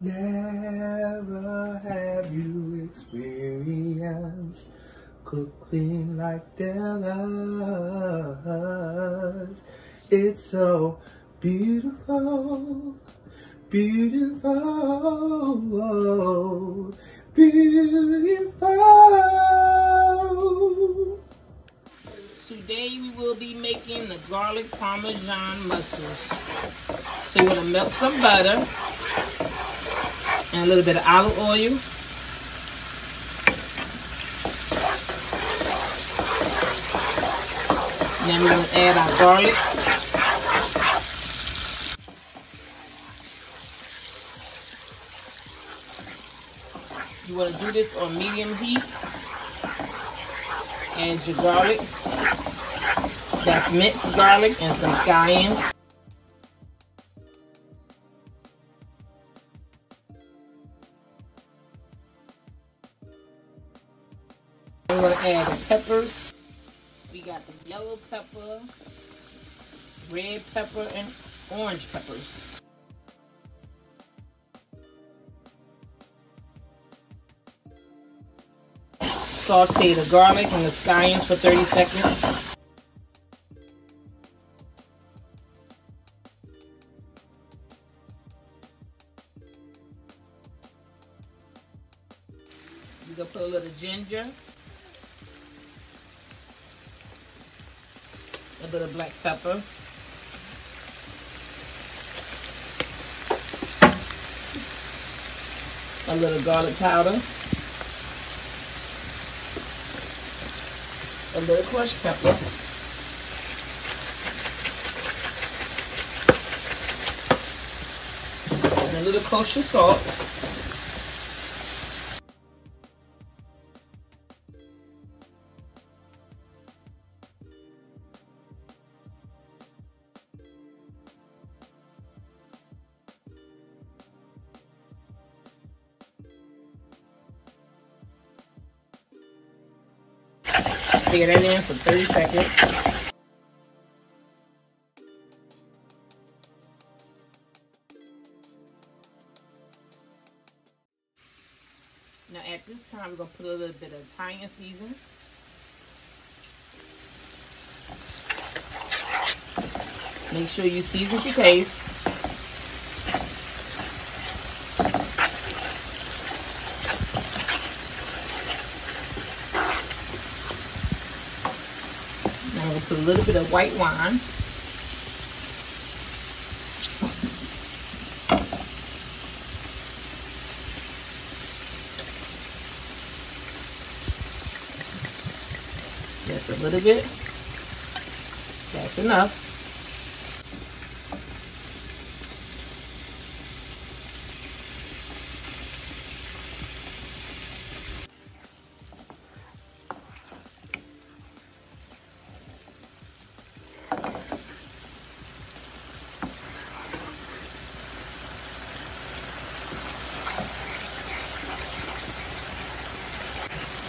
Never have you experienced cooking like Della's. It's so beautiful, beautiful, beautiful. Today we will be making the garlic parmesan mussels. So we're gonna melt some butter and a little bit of olive oil. Then we're gonna add our garlic. You wanna do this on medium heat. Add your garlic. That's minced garlic and some scallions. Add peppers. We got the yellow pepper, red pepper, and orange peppers. Saute the garlic and the scallions for 30 seconds. You gonna put a little ginger. A little black pepper. A little garlic powder. A little crushed pepper. And a little kosher salt. Stir that in for 30 seconds. Now at this time, we're gonna put a little bit of Italian season. Make sure you season to taste. Now I'm gonna put a little bit of white wine. Just a little bit. That's enough.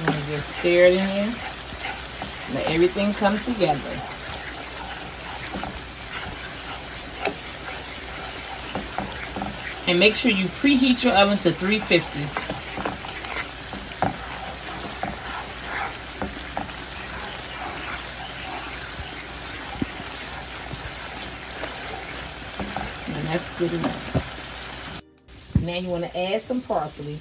And just stir it in here. Let everything come together. And make sure you preheat your oven to 350. And that's good enough. Now you want to add some parsley.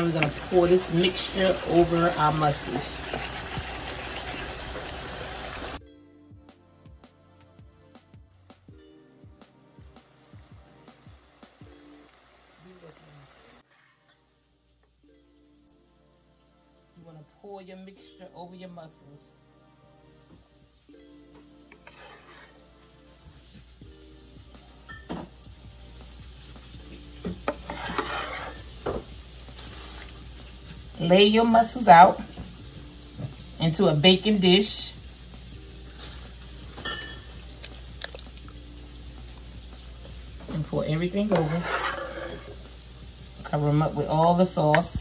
Now we're gonna pour this mixture over our mussels. You wanna pour your mixture over your mussels. Lay your mussels out into a baking dish. And pour everything over. Cover them up with all the sauce.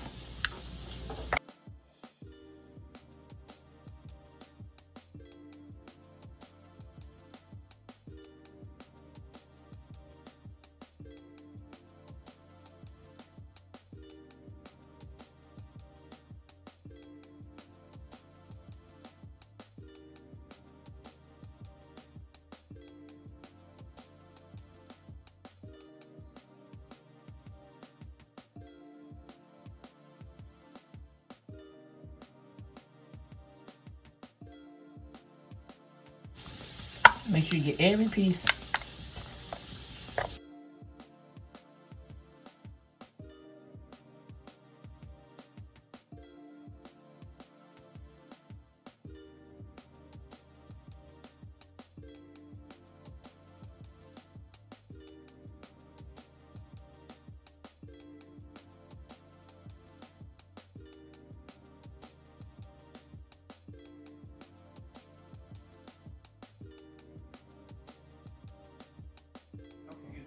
Make sure you get every piece.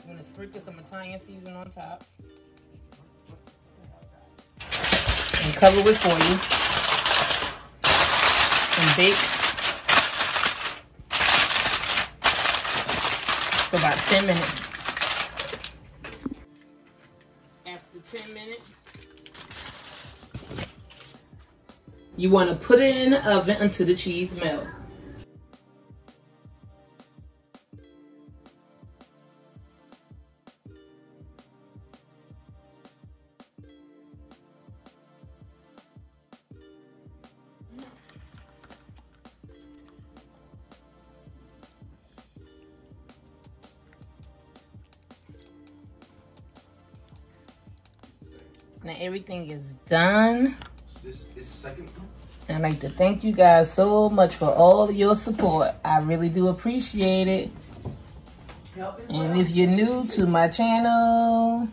I'm gonna sprinkle some Italian season on top. And cover it for you. And bake for about 10 minutes. After 10 minutes, you wanna put it in the oven until the cheese melts. Now everything is done. This is second one? I'd like to thank you guys so much for all your support. I really do appreciate it. And if you're new to my channel,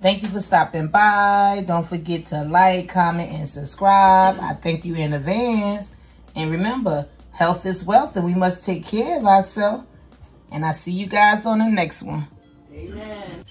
thank you for stopping by. Don't forget to like, comment, and subscribe. I thank you in advance. And remember, health is wealth and we must take care of ourselves. And I see you guys on the next one. Amen.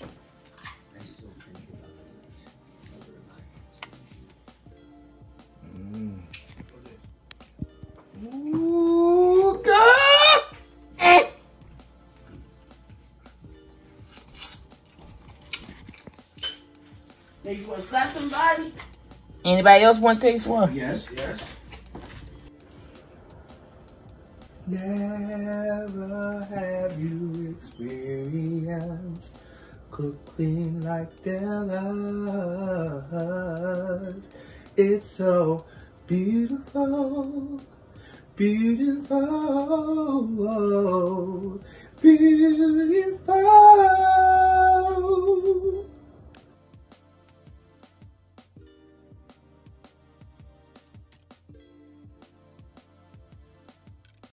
Slap somebody? Anybody else want to taste one? Yes, yes. Never have you experienced cooking like Della's. It's so beautiful, beautiful, beautiful.